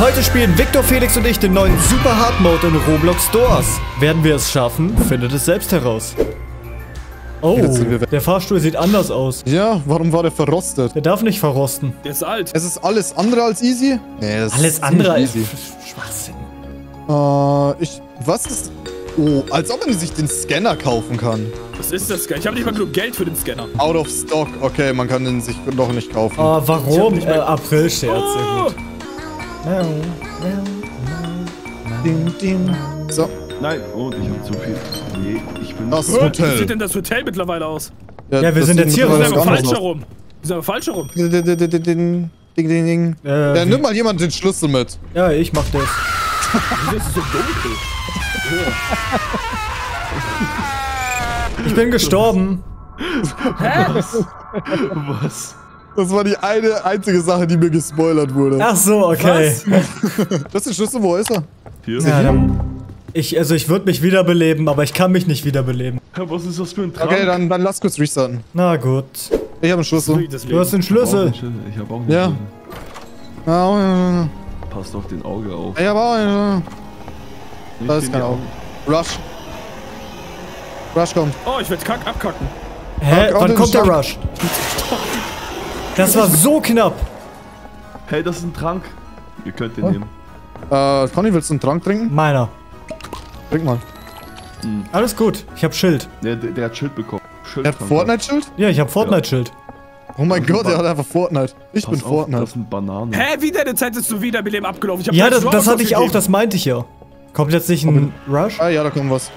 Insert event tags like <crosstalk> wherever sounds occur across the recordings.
Heute spielen Victor, Felix und ich den neuen Super Hard Mode in Roblox Stores. Werden wir es schaffen? Findet es selbst heraus. Oh, der Fahrstuhl sieht anders aus. Ja, warum war der verrostet? Der darf nicht verrosten. Der ist alt. Es ist alles andere als easy? Nee, es Alles ist andere als ziemlich Schwachsinn. Äh, ich. Was ist. Oh, als ob man sich den Scanner kaufen kann. Was ist das? Ich habe nicht mal genug Geld für den Scanner. Out of stock. Okay, man kann den sich noch nicht kaufen. Oh, Ich warum? Äh, April-Scherz, sehr Oh. So, Nein, oh, ich habe zu viel. Nee, ich bin. das wie sieht Hotel. denn das Hotel mittlerweile aus? Ja, wir das sind jetzt hier, Wir Das sind ist aber falsch herum. Wir sind aber falsch herum. Ding, ding, ding. Äh, Ja, wie- nimm mal jemand den Schlüssel mit. ja, ich mach das. Wieso ist es so dunkel? Ich bin gestorben. Was? Das war die eine einzige Sache, die mir gespoilert wurde. Ach so, okay. Das ist der Schlüssel, wo ist er? Hier? Ja, dann, ich, also ich würde mich wiederbeleben, aber ich kann mich nicht wiederbeleben. Was ist das für ein Trank? Okay, dann, dann lass kurz restarten. Na gut. Ich habe einen Schlüssel. Du hast den auch Schlüssel. einen Schlüssel. Ich habe auch einen Ja. Schlüssel. Ja, oh, ja, ja. Passt auf den Auge auf. Ich hab auch einen. Nicht Da ist in kein die Auge. Rush. Rush kommt. Oh, ich werde kack abkacken. Hä? Kack auf Wann kommt der. Rush? <laughs> Das war so knapp. Hey, das ist ein Trank. Ihr könnt den Oh. nehmen. Äh, Conny, willst du einen Trank trinken? Meiner. Trink mal. Alles gut. Ich hab Schild. Der, der, der hat Schild bekommen. Schild Er hat Fortnite-Schild? Ja, ich hab Fortnite-Schild. Oh mein Gott, er hat einfach Fortnite. Ich Pass bin auf, Fortnite. das sind Bananen. Hä, wie deine Zeit ist du wieder mit dem abgelaufen? Ich hab Ja, das, das hatte ich auch, das meinte ich ja. Kommt jetzt nicht ein Rush? Ah ja, da kommt was.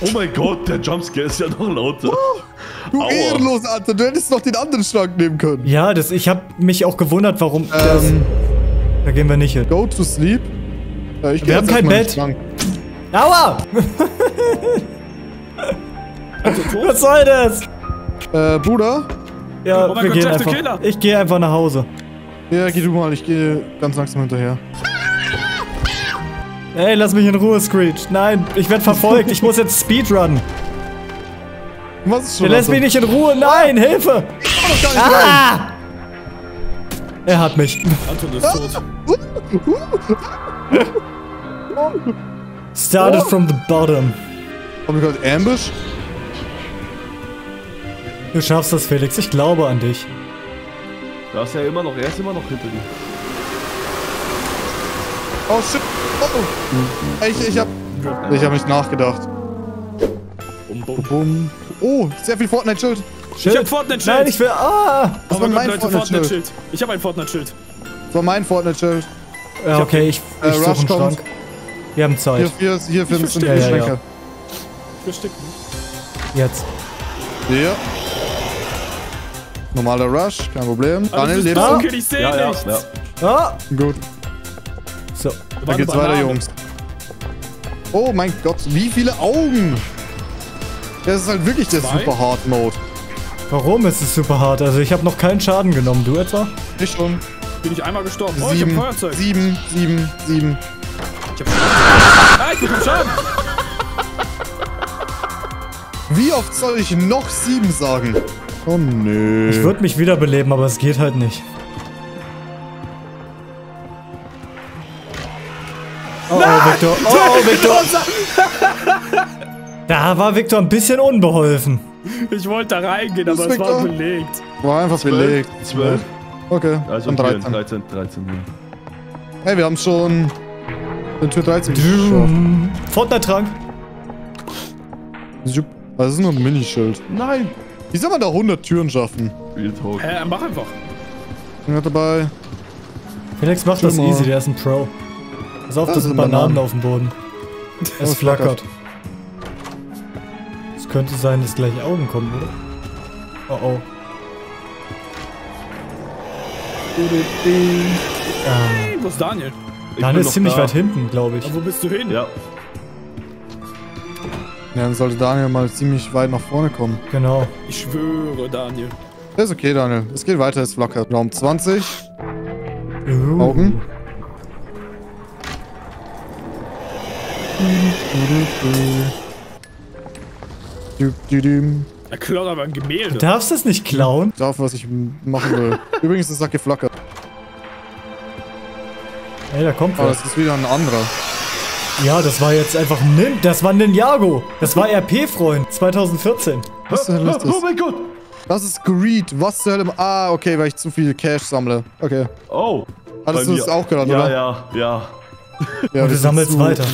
Oh mein Gott, der Jumpscare ist ja noch lauter. Du Aua. ehrenlos, Alter. Du hättest noch den anderen Schrank nehmen können. Ja, das, ich hab mich auch gewundert, warum das... Ähm, Da gehen wir nicht hin. go to sleep. Ja, ich geh Wir haben jetzt kein Bett. Aua! Was soll das? Äh, Bruder? Ja, Oh mein wir Gott, gehen einfach. Killer. Ich gehe einfach nach Hause. Ja, geh du mal. Ich gehe ganz langsam hinterher. Ey, lass mich in Ruhe, Screech. Nein, ich werde verfolgt. Ich muss jetzt Speedrun. Was ist schon? Der lässt mich nicht in Ruhe. Nein, Hilfe! Ah! Er hat mich. Anton ist tot. Started from the bottom. Hab ich gerade Ambush? Du schaffst das, Felix. Ich glaube an dich. Da ist er immer noch, er ist immer noch hinter dir. Oh shit. Oh. Ich, ich hab. Ich hab nicht nachgedacht. Bum, bum. Bumm. Oh, sehr viel Fortnite-Schild. Schild. hab Fortnite-Schild. Nein, ich will. Ah! Das Oh war mein Fortnite-Schild. Ich habe ein Fortnite-Schild. Das war mein Fortnite-Schild. Ja, okay, ich, Äh, ich suche Rush einen kommt. Schrank. Wir haben Hier, Zeit. hier, hier findest du die Ja, ja, ja. Schränke. Versteckt. Jetzt. Ja. Normaler Rush, kein Problem. Daniel, lebst du? Okay, ich sehe Ja, ja, nichts. ja. Ah! Gut, So. da geht's weiter, Jungs. Oh mein Gott, wie viele Augen! Das ist halt wirklich der Zwei? super Hard Mode. Warum ist es super hart? Also, ich habe noch keinen Schaden genommen. Du etwa? Ich schon. Bin ich einmal gestorben. Oh, ich hab Sieben, Feuerzeug. sieben, sieben, sieben. Ah, ich bekomme Schaden. Wie oft soll ich noch sieben sagen? Oh nö. Ich würde mich wiederbeleben, aber es geht halt nicht. Oh, oh, Victor. Oh, oh, Victor. Da war Victor ein bisschen unbeholfen. Ich wollte da reingehen, aber Das es war belegt. War einfach belegt. Zwölf. Okay, Also dann 13. 13. 13, 13. ja. Hey, wir haben schon den Tür 13 geschafft. Doom. Fortnite-Trank. Jupp. Das ist nur ein Minischild. Nein! Wie soll man da 100 Türen schaffen? Real Talk. Hä, mach einfach. Bin grad dabei. Felix macht das Schon mal. easy, der ist ein Pro. Pass auf, Das das sind Bananen Bananen. auf dem Boden. Es es flackert. flackert. Könnte sein, dass gleich Augen kommen, oder? Oh oh. Ähm, Hey, wo ist Daniel? Ich Daniel ist ziemlich da. weit hinten, glaube ich. Aber wo bist du hin? Ja. Ja, dann sollte Daniel mal ziemlich weit nach vorne kommen. Genau. Ich schwöre, Daniel. Das ist okay, Daniel. Es geht weiter, es flackert. Raum 20. Uh. Augen. Du, du, du. Er klaut aber ein Du Gemälde. darfst das nicht klauen. Ich darf, was ich machen will. Übrigens, es hat geflackert. Ey, da kommt Aber was. das ist wieder ein anderer. Ja, das war jetzt einfach Nin. Das war Ninjago. Das war RP-Freund 2014. Was zur Hölle ist Oh das? mein Gott. Das ist Greed. Was zur Hölle? Ah, okay, weil ich zu viel Cash sammle. Okay. Oh. Hattest du das auch gerade, ja, oder? Ja, ja, Ja, Und du das sammelst ist weiter.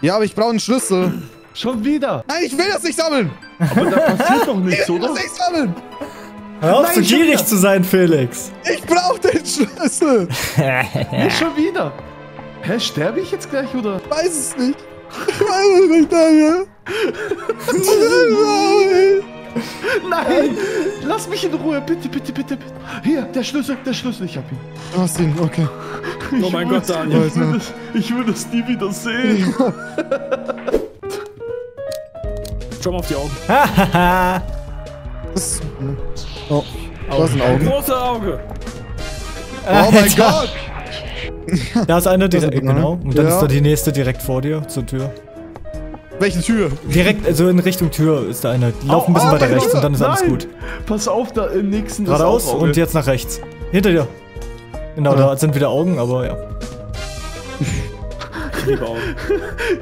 Ja, aber ich brauche einen Schlüssel. Schon wieder. Nein, ich will das nicht sammeln. Aber da passiert doch nichts, Ich will oder? das nicht sammeln. Hör auf, Nein, so gierig zu sein, Felix. Ich brauche den Schlüssel. <laughs> Nicht schon wieder. Hä, sterbe ich jetzt gleich, oder? Ich weiß es nicht. Ich weiß es nicht, Daniel. <laughs> Nein! Lass mich in Ruhe, bitte, bitte, bitte, bitte. Hier, der Schlüssel, der Schlüssel, ich hab ihn. Du hast ihn, okay. Oh mein will Gott, das- Daniel. Ich will, das, ich will das nie wieder sehen. <laughs> Schau mal auf die Augen. <laughs> Das, oh, da sind Augen. Große Auge. Oh mein Gott. <laughs> Da ist eine Das direkt, genau. Und dann Ja. ist da die nächste direkt vor dir, zur Tür. Welche Tür? Direkt, also in Richtung Tür ist da eine. Lauf ein bisschen oh weiter mein rechts Gott, und dann ist alles Nein. gut. Pass auf, da im nächsten Geradeaus und jetzt nach rechts. Hinter dir. Genau, Ja. da sind wieder Augen, aber ja. <laughs> Ich liebe Augen.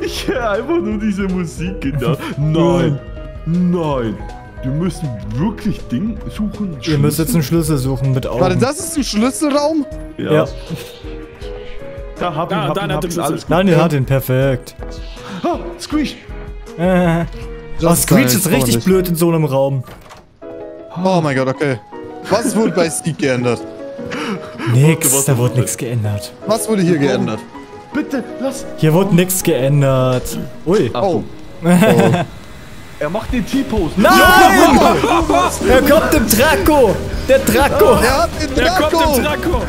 Ich höre einfach nur diese Musik in der. <laughs> Nein, nein. Wir müssen wirklich Ding suchen. Ihr müsst jetzt einen Schlüssel suchen mit Augen. Warte, das ist ein Schlüsselraum? Ja. Ja. Da hab ich, Da, hab Schlüssel. alles gut. Daniel hat ihn, perfekt. Ah, Squeeze. Äh. Oh, Screech ist richtig ordentlich. blöd in so einem Raum. Oh mein Gott, okay. Was wurde bei Steak geändert? Nix, warte, da wurde nichts geändert. Was wurde hier geändert? Bitte, lass. Hier wurde nichts geändert. Ui. Oh. Oh. <laughs> Er macht den T-Pose. Nein! Er kommt im Draco! Der Draco! Er hat den Der kommt Draco! im Draco.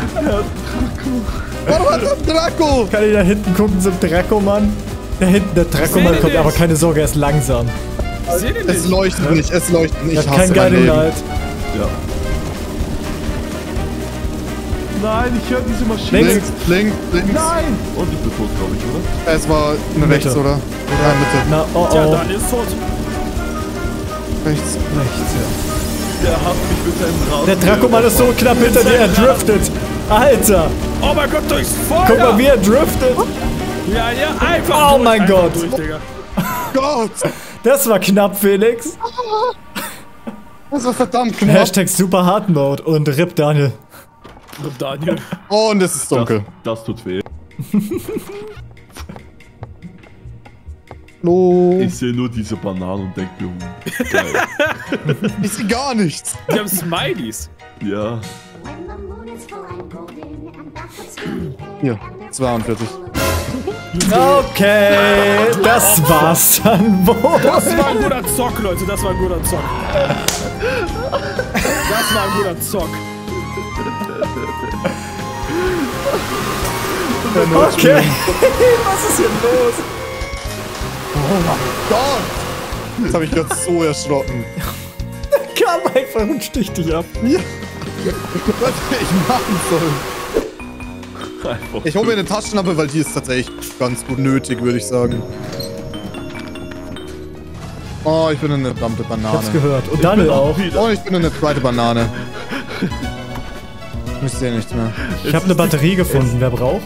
Warum hat er Draco? Kann ich da hinten gucken zum Draco, Mann? Da hinten, der Draco, Mann kommt, nicht. aber keine Sorge, er ist langsam. Ich seh den Es nicht. leuchtet nicht, es leuchtet nicht. Er Ich hat kein. Light. Ja. Nein, ich höre diese Maschine. Links, links, links. Nein! Und ich bin tot, glaube ich, oder? Es war rechts, Mitte. oder? Ja, Mitte. Na, oh oh. Daniel ist tot. Rechts. Rechts, ja. Der hat mich mit seinem Rasen. Der Draco, Mann, ist so knapp hinter dir, er driftet. Alter! Oh mein Gott, durchs Feuer. Guck mal, wie er driftet. Ja, ja, einfach Oh durch, mein einfach Gott. Durch, Digga. Gott! Das war knapp, Felix. Das war verdammt knapp. Hashtag Super Hard Mode und RIP Daniel. Und <laughs> Daniel. Und es ist Das, dunkel. das tut weh. Hallo. Ich sehe nur diese Bananen und denke mir, hm, geil. <laughs> Ich sehe gar nichts. Die haben Smileys. ja. Hier, and there's 42. Okay, das war's dann wohl. Das war ein guter Zock, Leute. Das war ein guter Zock. Das war ein guter Zock. Okay. <laughs> Was ist hier los? Gott! Jetzt habe ich gerade so erschrocken. Kam einfach und sticht dich ab. Was hätte ich machen sollen? Ich hole mir eine Taschenlampe, weil die ist tatsächlich ganz gut nötig, würde ich sagen. Oh, ich bin eine verdammte Ich hab's Banane. gehört. Und Daniel auch. Oh, ich bin eine zweite Banane. Ich sehe nichts mehr. Ich habe eine Batterie gefunden. Wer braucht?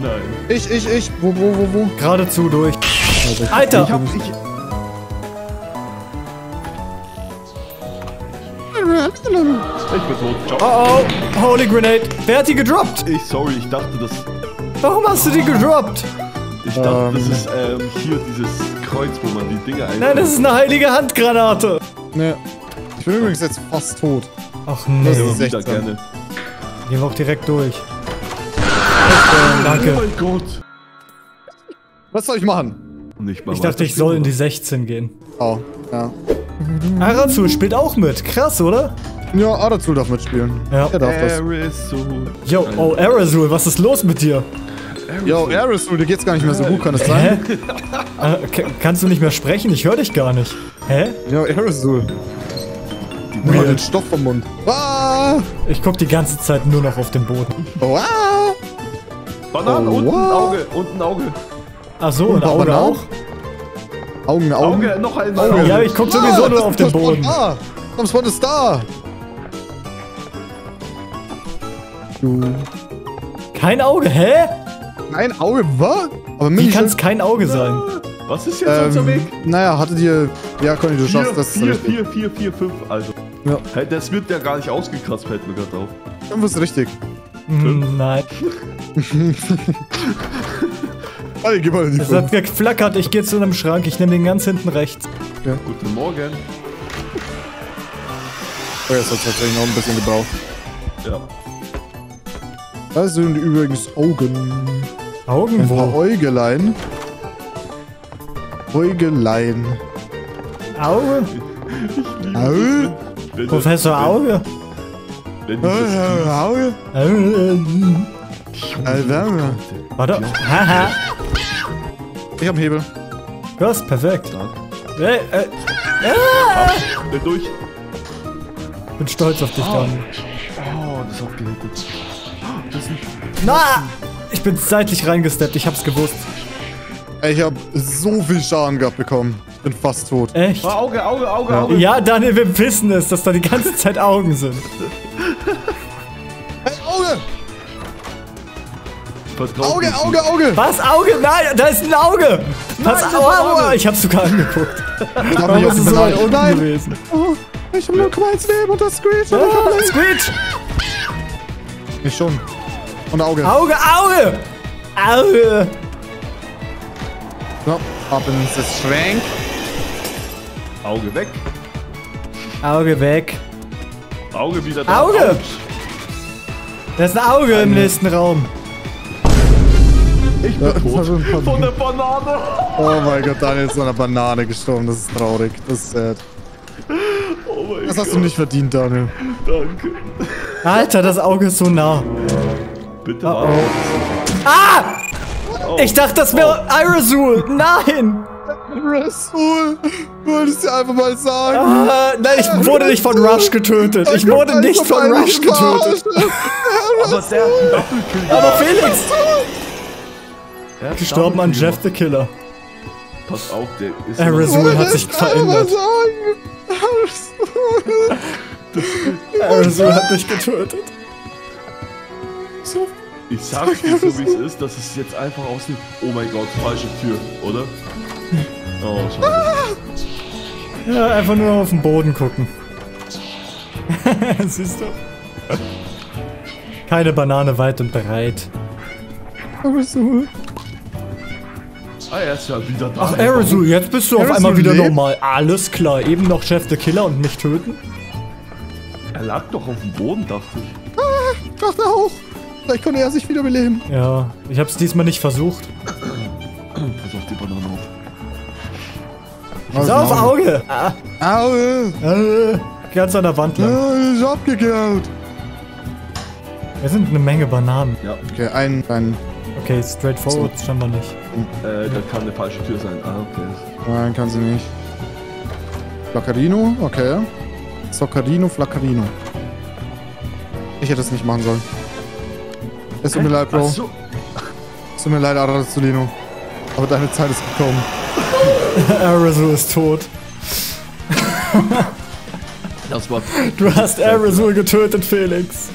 Nein. Ich, ich, ich. Wo, wo, wo, wo? Geradezu durch. Also ich- Alter! Ich hab. Ich, ich bin tot. Ciao. Oh oh, Holy Grenade. Wer hat die gedroppt? Ich, sorry, ich dachte, das. Warum hast du die gedroppt? Ich dachte, das Ähm. ist ähm, hier dieses Kreuz, wo man die Dinge ein. Nein, das ist eine heilige Handgranate. Ne. Ich bin übrigens jetzt fast tot. Ach nee. Das ist 16. gerne. Gehen wir auch direkt durch. Oh Danke. mein Gott. Was soll ich machen? Nicht mal Ich dachte, ich soll in die 16 gehen. Oh, ja. Arazu spielt auch mit. Krass, oder? Ja, Arazul darf mitspielen. Ja. Er darf das. Yo, oh, Aerosol, was ist los mit dir? Yo, Arazul, dir geht's gar nicht mehr so gut, kann es sein? Hä? Äh, ka- kannst du nicht mehr sprechen? Ich höre dich gar nicht. Hä? Ja, Arazul. Mal den Stoff vom Mund. Ah! Ich guck die ganze Zeit nur noch auf den Boden. Oh, ah! Bananen Oh, und ein wow. Auge. Und ein Auge. Ach so, Und ein Auge Bananen? auch? Augen, Augen. Auge, noch ein Auge. Ja, ich guck sowieso nur auf den Boden. Ah, Tom Spawn ist da. Du. Kein Auge, hä? Kein Auge, was? Aber Wie kann es kein Auge sein? Was ist jetzt unser Weg? ähm, Naja, hattet ihr... Ja, Conny, du Vier, schaffst das. ist vier, richtig. vier, vier, vier, fünf, also. Ja. Hey, das wird ja gar nicht ausgekratzt, fällt mir gerade auf. Fünf ist richtig. Hm, nein. <laughs> Warte, gib mal die Es hat geflackert. Ich gehe zu einem Schrank. Ich nehme den ganz hinten rechts. Guten Morgen. Oh, jetzt hat es tatsächlich noch ein bisschen gebraucht. Ja. Das sind übrigens Augen. Augen Ein paar wo? Äugelein. Äugelein. Auge? Auge? Wenn Professor Auge? Wenn, dieses Auge? Auge. Alter. Warte. Haha. Ich hab einen Hebel. Das ist perfekt. Hey, äh, Schnell durch. bin stolz auf dich, Daniel. Oh, das hat gehittet. Das ist. Na! Ich bin seitlich reingesteppt. Ich hab's gewusst. Ey, Ich hab so viel Schaden gehabt bekommen. Ich bin fast tot. Echt? Oh, Auge, Auge, Auge, Auge. Ja, Daniel, wir wissen es, dass da die ganze Zeit Augen sind. Vertraut Auge, mir nicht. Auge, Auge! Was? Auge? Nein, da ist ein Auge! Was? Nein, aua, Auge. ich hab's sogar angeguckt. Ich hab Warum mich ist auf so unten Nein! gewesen? Oh, ich hab nur keins Leben und das Screech. Ah, Squeech! Ich schon. Und Auge. Auge, Auge! Auge! So, ab ins das Schrank. Auge weg. Auge weg. Auge wieder da. Auge! Da ist ein Auge im nächsten Raum. Ich bin Ja, tot. Von der Banane. Oh mein Gott, Daniel ist an einer Banane gestorben. Das ist traurig. Das ist sad. Oh mein Das Gott. hast du nicht verdient, Daniel. Danke. Alter, das Auge ist so nah. Bitte warte. Ah! Ich dachte, das wäre Aerosol. Nein! Rasul, wolltest du einfach mal sagen. Ah, nein, ich wurde nicht von Rush getötet. Ich wurde nicht von Rush getötet. Aber der hat einen Doppelkill. Aber Felix! Er hat Gestorben an Jeff the Killer. Pass auf, der ist. Aerosol hat sich verändert. Aerosol hat mich getötet. Ich sag's dir so wie es ist, dass es jetzt einfach aussieht. Oh mein Gott, falsche Tür, oder? Oh, schade. Ja, einfach nur auf den Boden gucken. <laughs> Siehst du? Keine Banane weit und breit. Aerosol. Ah, er ist ja wieder da. Ach, Aerosol, jetzt bist du auf Aerosol einmal wieder lebt? normal. Alles klar, eben noch Chef the Killer und mich töten? Er lag doch auf dem Boden, dachte ich. Dachte auch. Vielleicht konnte er sich wiederbeleben. Ja, ich hab's diesmal nicht versucht. Pass auf die Banane auf. Was So auf Auge! Ah, Auge. äh, ganz an der Wand lang. Ja, ist abgekaut. Es sind eine Menge Bananen. Ja, Okay, ein, ein, Okay, straightforward scheinbar nicht. Äh, das kann eine falsche Tür sein. Ah, okay. nein, kann sie nicht. Flaccarino, okay. Soccarino, Flaccarino. Ich hätte es nicht machen sollen. Es tut mir leid, Bro. So. <laughs> Es tut mir leid, Arazulino. Aber deine Zeit ist gekommen. <laughs> Aerosol ist tot. Das war. Du hast Aerosol getötet, Felix.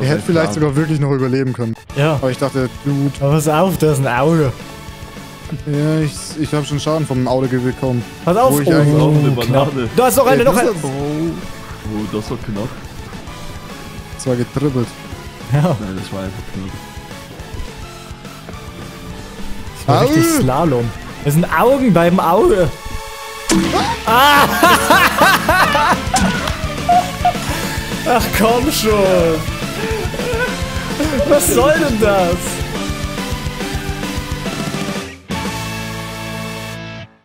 Er hätte vielleicht sogar wirklich noch überleben können. Ja. Aber ich dachte, gut, Aber pass auf, da ist ein Auge. ja, ich, ich habe schon Schaden vom Auge bekommen. Pass auf. Wo ich auch eine Oh, knapp. Banane. Da ist noch eine, Ey, noch das eine. ist- Oh, das war knapp. Das war getribbelt. Ja, Nein, das war einfach knapp. das war richtig Au. Slalom. Es sind Augen beim Auge. Ah! <laughs> Ach komm schon. Was soll denn das?